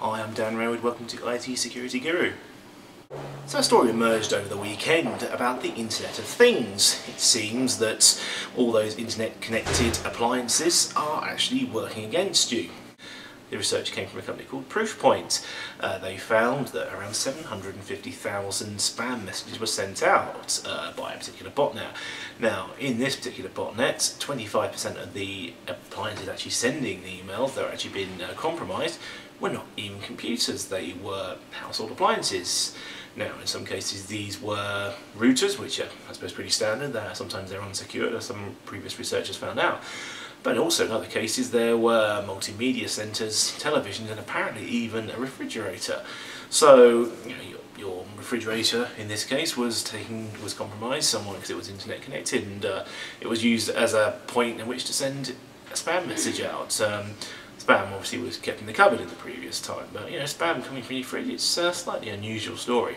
Hi, I'm Dan Raywood, welcome to IT Security Guru. So a story emerged over the weekend about the Internet of Things. It seems that all those internet connected appliances are actually working against you. The research came from a company called Proofpoint. Uh, they found that around 750,000 spam messages were sent out uh, by a particular botnet. Now, in this particular botnet, 25% of the appliances actually sending the emails that are actually being uh, compromised were not even computers, they were household appliances. Now, in some cases, these were routers, which are, I suppose, pretty standard. They're, sometimes they're unsecured, as some previous researchers found out. But also in other cases there were multimedia centres, televisions and apparently even a refrigerator. So you know, your, your, refrigerator in this case was taken was compromised somewhat because it was internet connected and uh, it was used as a point in which to send a spam message out. Um, spam obviously was kept in the cupboard in the previous time, but you know spam coming from your fridge it's a slightly unusual story.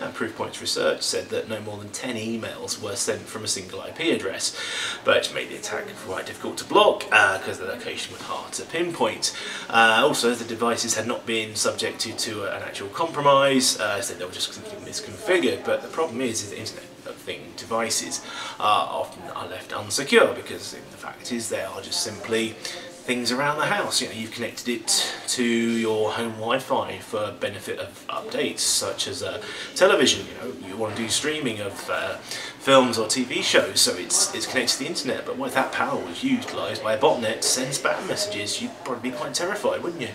Now, Proofpoint's research said that no more than 10 emails were sent from a single IP address, but made the attack quite difficult to block because uh, the location was hard to pinpoint. Uh, also, the devices had not been subjected to an actual compromise, uh, so they were just misconfigured, but the problem is, is the Internet of Thing devices are often are left unsecure because the fact is they are just simply things around the house. You know, you've connected it to your home Wi-Fi for benefit of updates, such as a television. You know, you want to do streaming of uh, films or TV shows, so it's it's connected to the internet. But what if that power was utilised by a botnet to send spam messages? You'd probably be quite terrified, wouldn't you?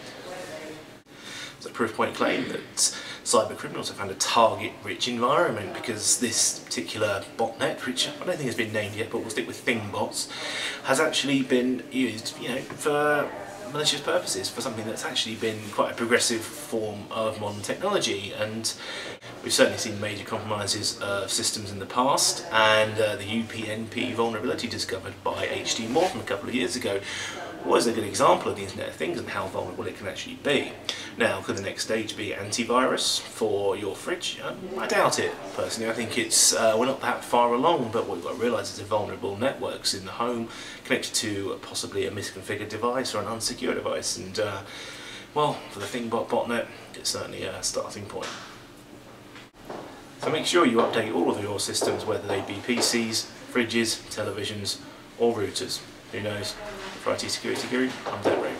So Proofpoint claim that cyber criminals have found a target-rich environment because this particular botnet, which I don't think has been named yet, but we'll stick with ThingBots, has actually been used, you know, for malicious purposes, for something that's actually been quite a progressive form of modern technology. And we've certainly seen major compromises of systems in the past, and uh, the UPnP vulnerability discovered by HD Morton a couple of years ago was a good example of the Internet of Things and how vulnerable it can actually be. Now, could the next stage be antivirus for your fridge? Um, I doubt it, personally. I think it's uh, we're not that far along, but what we've got to realise is the vulnerable networks in the home connected to possibly a misconfigured device or an unsecure device. And, uh, well, for the ThingBot botnet, it's certainly a starting point. So make sure you update all of your systems, whether they be PCs, fridges, televisions, or routers. Who knows? For IT Security Guru, I'm Dan